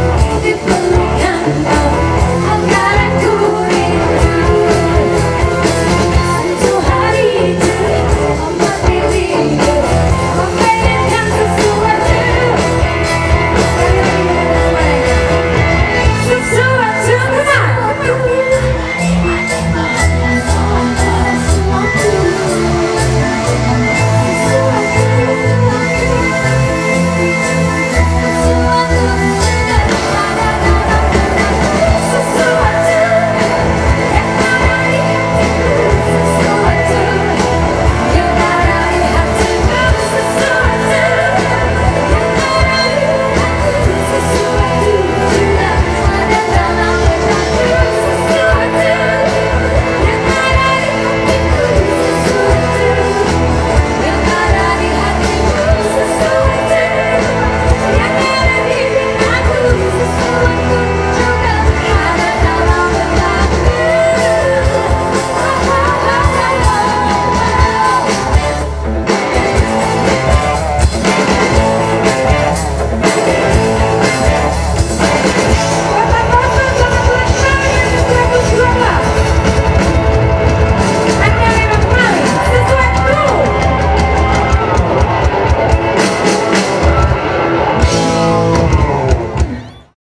Happy birthday.